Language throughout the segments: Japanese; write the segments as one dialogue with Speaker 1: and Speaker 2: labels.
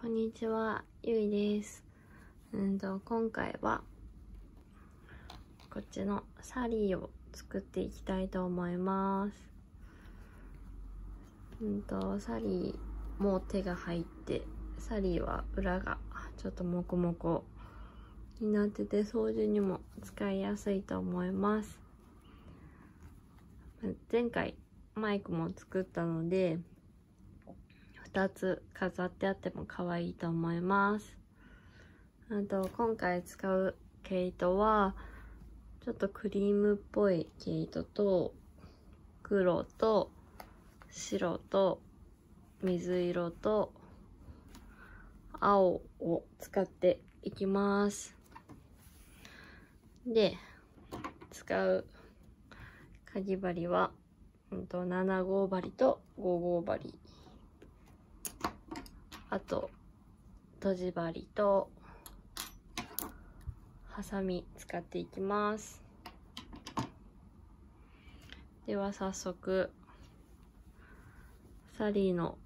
Speaker 1: こんにちは、ゆいです。うんと、今回は、こっちのサリーを作っていきたいと思います。うんと、サリーも手が入って、サリーは裏がちょっとモコモコになってて、掃除にも使いやすいと思います。前回マイクも作ったので、2つ飾ってあっても可愛いと思います。あと、今回使う毛糸は、ちょっとクリームっぽい毛糸と、黒と、白と、水色と、青を使っていきます。で、使うかぎ針は、うんと、7号針と5号針。あと、とじ針と、ハサミ使っていきます。では早速、サリーの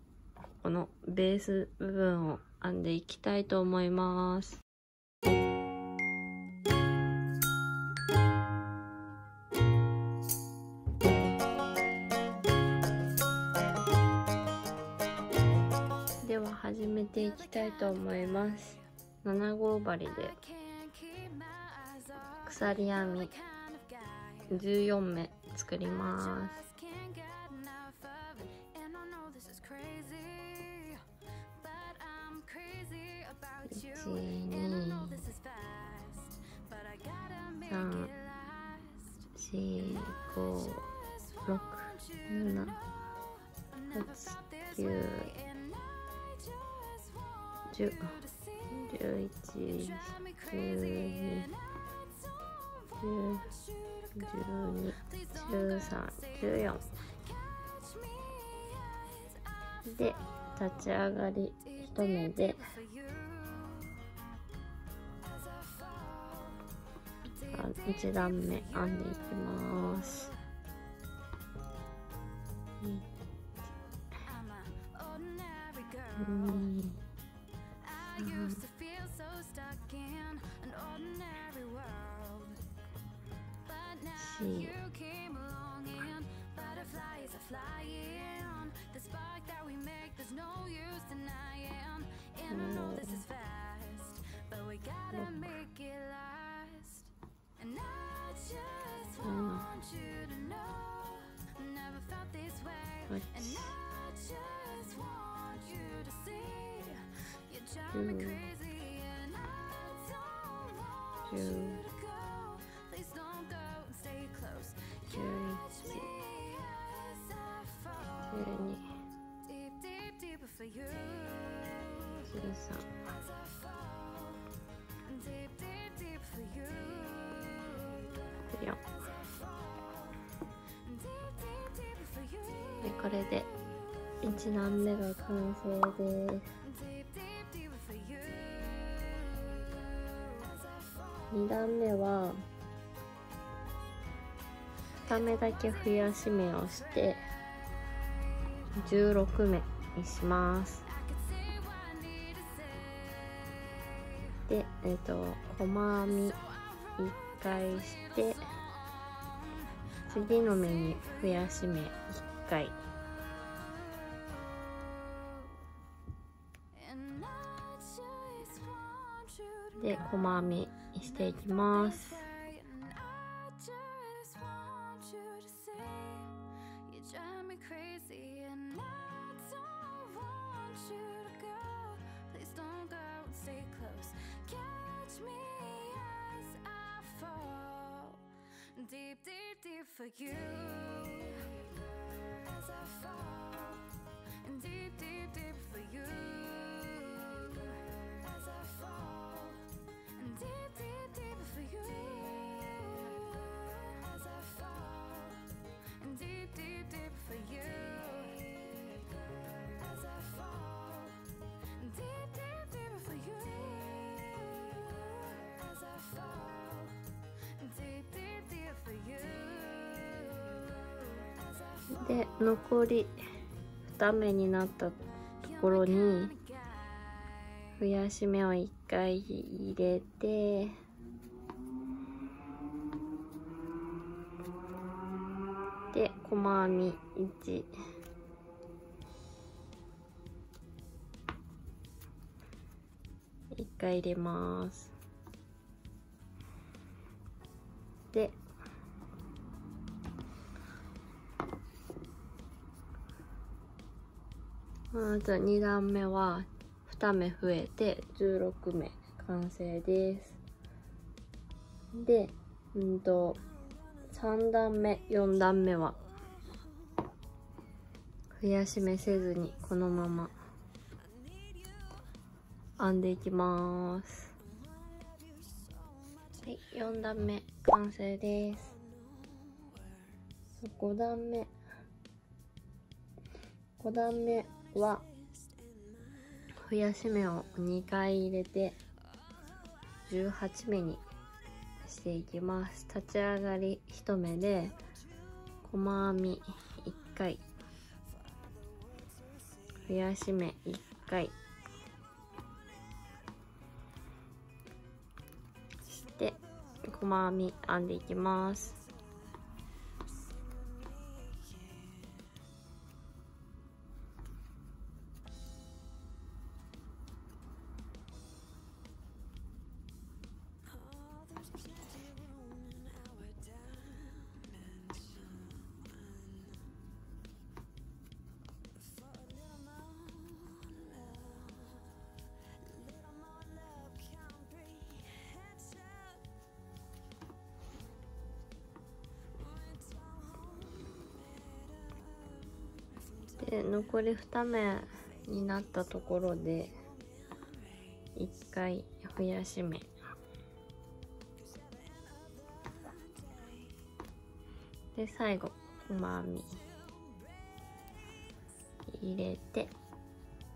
Speaker 1: このベース部分を編んでいきたいと思います。始めていきたいと思います。7号針で。鎖編み。14目作ります。1 10 11 12 12 13 14で立ち上がり一目で1段目編んでいきます used to feel so stuck in an ordinary world. But now Shit. you came along butterflies are flying. The spark that we make, there's no use denying. And I know this is oh. fast, but we gotta make it last. And I just mm. want you to know, never felt this way. And でこれで1段目が完成です。2段目は2目だけ増やし目をして16目にします。でえっ、と細編み1回して次の目に増やし目1回。で細編みしていきます。で残り2目になったところに
Speaker 2: 増やし目を1回入れてで細編み1一回入れます。でまず2段目は2目増えて16目完成です。でうんと3段目4段目は増やし目せずにこのまま編んでいきます。はい4段目完成です。5段目5段目は増やし目を2回入れて18目にしていきます。立ち上がり1目で細編み1回。増やし目1回。して細編み編んでいきます。で残り2目になったところで1回増やし目で最後細編み。入れて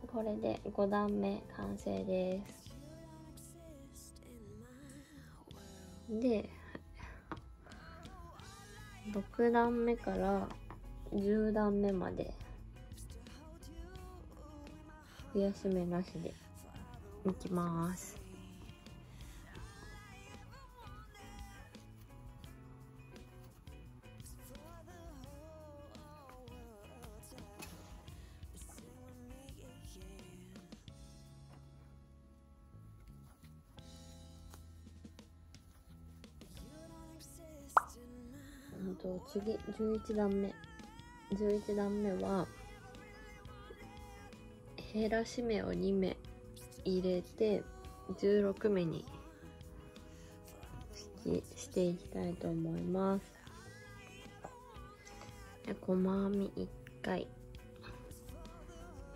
Speaker 2: これで5段目完成です。で6段目から10段目までやし目なしでいきます。次11段目。11段目は減らし目を2目入れて16目にししていきたいと思います。で細編み1回。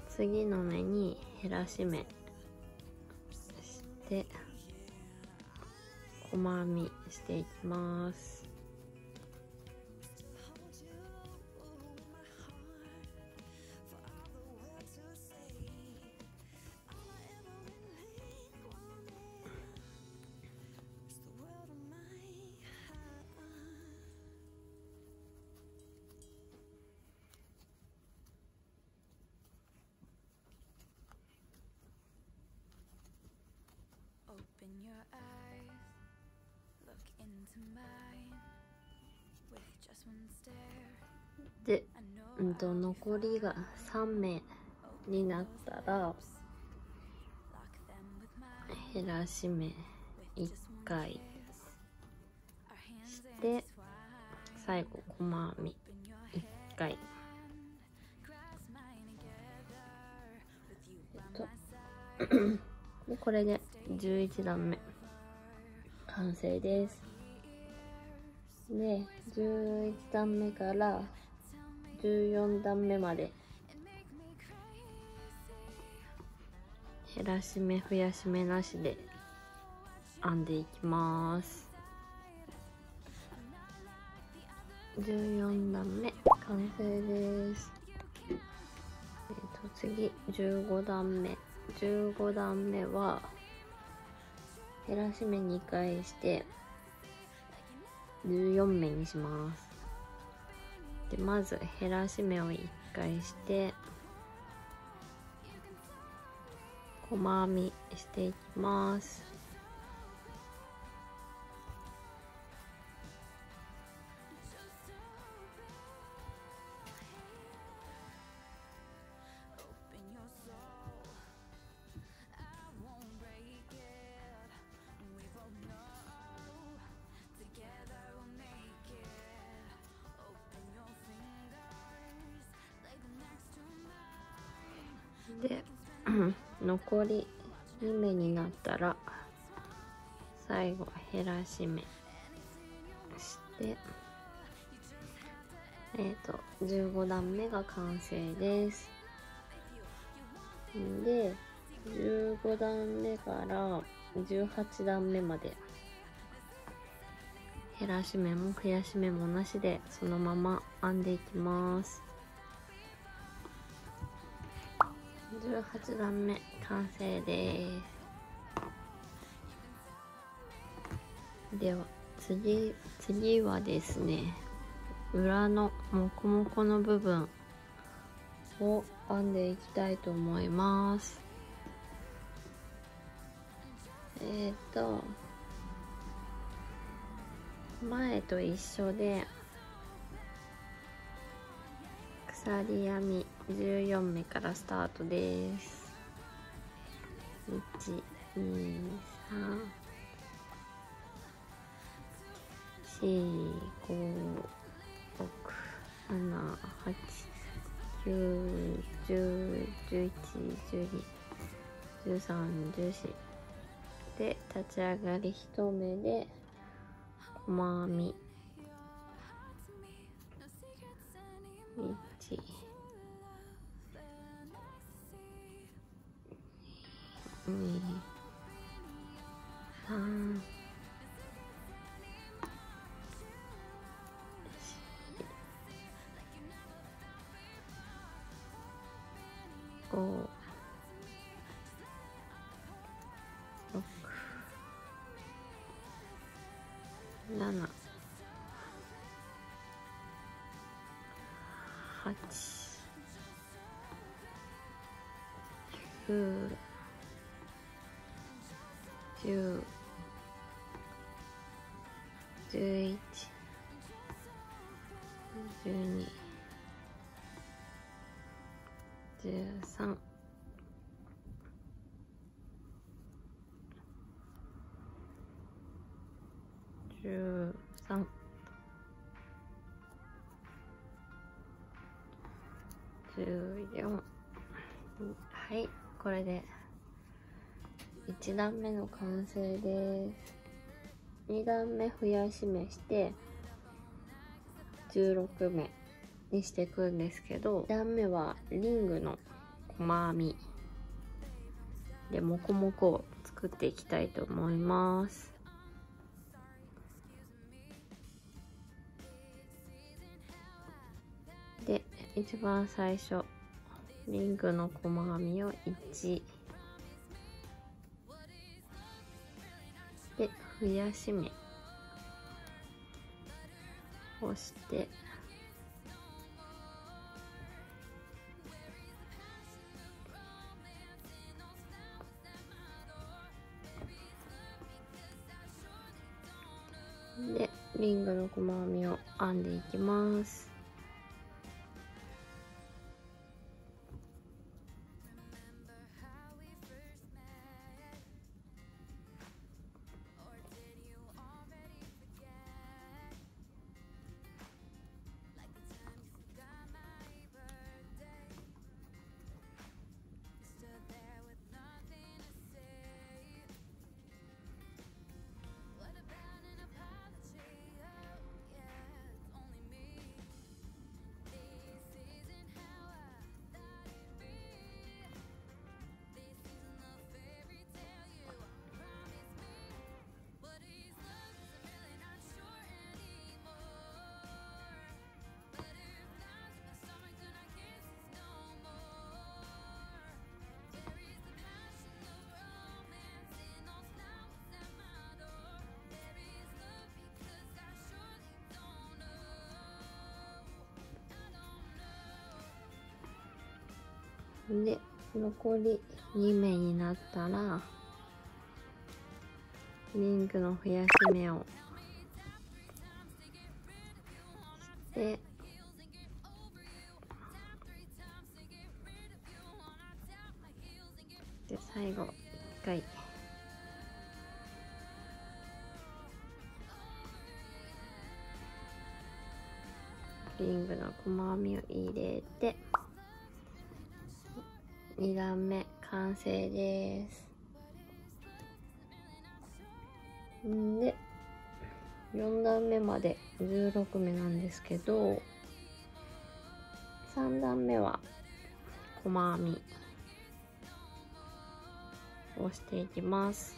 Speaker 2: 次の目に減らし目して細編みしていきます。で、うんと、残りが3名になったら減らし目1回。して最後細編み。1回。えっと。でこれで11段目完成です。で11段目から14段目まで減らし目増やし目なしで編んでいきます。14段目完成です。えっ、と次15段目15段目は減らし目2回して14目にします。でまず減らし目を1回して
Speaker 1: 細編みしていきます。最後減らし目してえっ、ー、と15段目が完成です。で15段目から18段目まで減らし目も増やし目もなしでそのまま編んでいきます。18段目完成です。では次次はですね裏のモコモコの部分を編んでいきたいと思います。えっ、ー、と前と一緒で鎖編み14目からスタートです。1 2 3 4 5 6 7 8 9 10 11 12 13 14で立ち上がり1目で細編み。1二三。五六七八九十十一十二十三十三。十四。はいこれで。1段目の完成です。2段目増やし目して。16目にしていくんですけど2段目はリングの細編み。でモコモコを作っていきたいと思います。で一番最初。リングの細編みを1で増やし目。をして。でリングの細編みを編んでいきます。で
Speaker 3: 残り2目になったらリングの増やし目をしてで最後一回。リングの細編みを入れて2段目完成です。んで4段目まで16目なんですけど3段目は細編みをしていきます。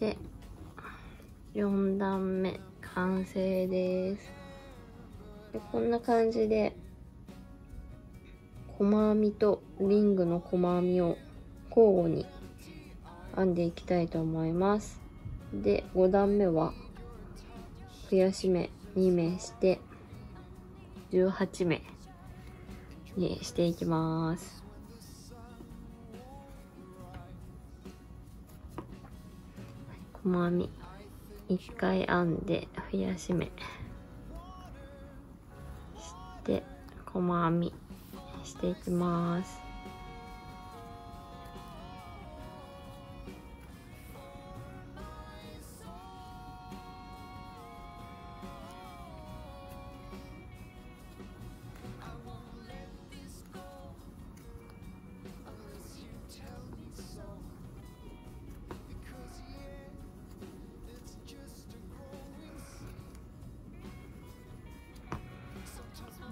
Speaker 3: で4段目完成です。でこんな感じで細編みとリングの細編みを交互に編んでいきたいと思います。で5段目は増やし目2目して18目にしていきます。細編み。1回編んで増やし目。して細編み。していきます。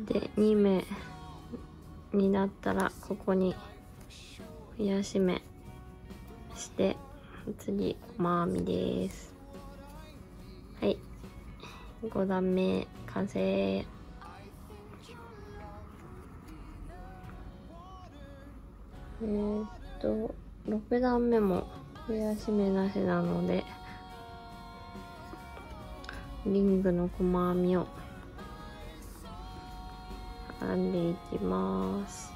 Speaker 3: で2目になったらここに増やし目して次細編みです。はい。5段目完成。えー、っと6段目も増やし目なしなのでリングの細編みを編んでいきます。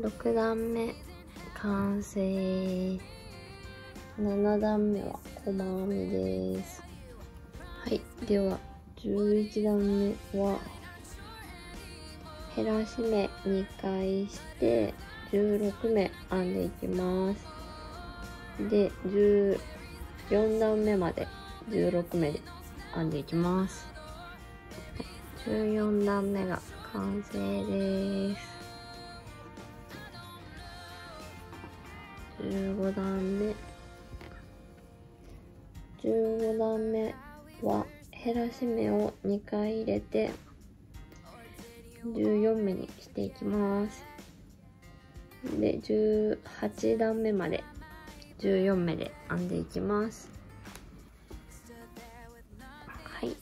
Speaker 3: 6段目完成7段目は
Speaker 2: 細編みです。はい。では11段目は減らし目2回して16目編んでいきます。で14段目まで16目で編んでいきます。14段目が完成です。15段目。15段目は減らし目を2回入れて14目にしていきます。で18段目まで14目で編んでいきます。はい。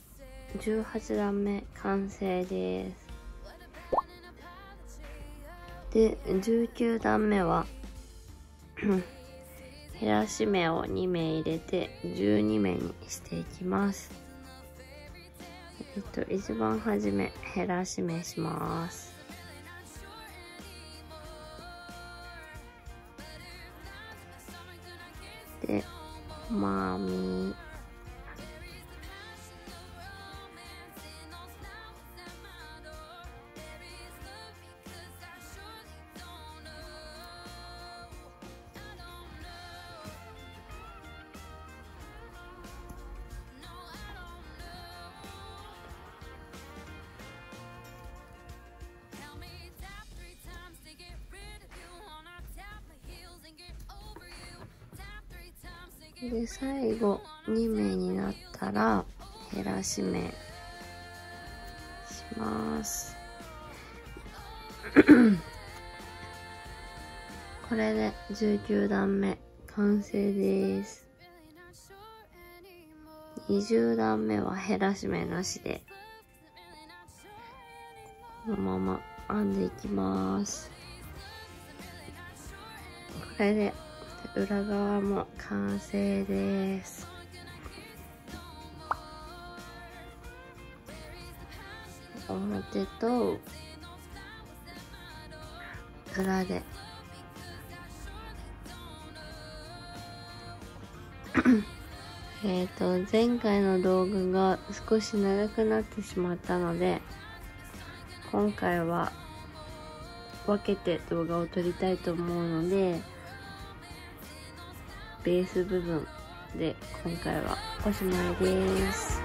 Speaker 2: 18段目完成です。で19段目は減らし目を2目入れて12目にしていきます。えっと一番初め減らし目します。で細編み。で最後2目になったら減らし目します。これで19段目完成です。20段目は減らし目なしでこのまま編んでいきます。これで裏側も完成です。表と裏で。えっと前回の動画が少し長くなってしまったので今回は分けて動画を撮りたいと思うのでベース部分で今回はおしまいです。